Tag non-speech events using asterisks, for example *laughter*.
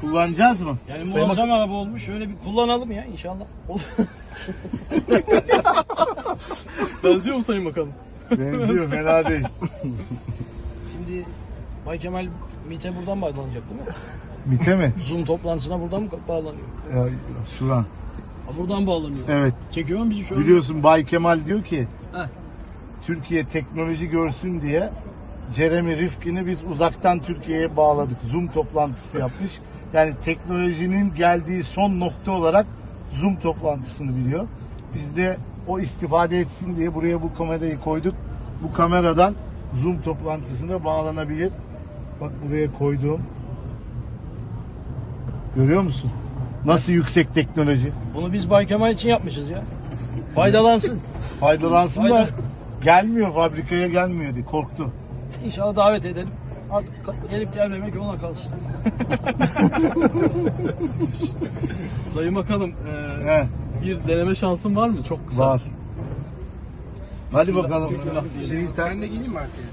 Kullanacağız mı? Yani Sayın muazzam araba olmuş. Şöyle bir kullanalım ya inşallah. *laughs* Benziyor mu Sayın Bakanım? Benziyor fena değil. Şimdi Bay Kemal MİT'e buradan bağlanacak değil mi? Mite mi? Zoom toplantısına buradan mı bağlanıyor? Ya, şuradan. Ha, buradan bağlanıyor. Evet. Çekiyor mu bizi şu an? Biliyorsun Bay Kemal diyor ki Heh. Türkiye teknoloji görsün diye Jeremy Rifkin'i biz uzaktan Türkiye'ye bağladık. Zoom toplantısı yapmış. Yani teknolojinin geldiği son nokta olarak Zoom toplantısını biliyor. Biz de o istifade etsin diye buraya bu kamerayı koyduk. Bu kameradan Zoom toplantısına bağlanabilir. Bak buraya koyduğum. Görüyor musun? Nasıl yüksek teknoloji? Bunu biz Bay Kemal için yapmışız ya. Faydalansın. *laughs* Faydalansın da Fayda- gelmiyor fabrikaya gelmiyor diye korktu. İnşallah davet edelim. Artık gelip gelmemek ona kalsın. *laughs* Sayın Bakanım e, He, bir deneme şansım var mı? Çok kısa. var. Hadi bakalım. bismillah. Şeyi tak- Ben de geleyim mi arkaya?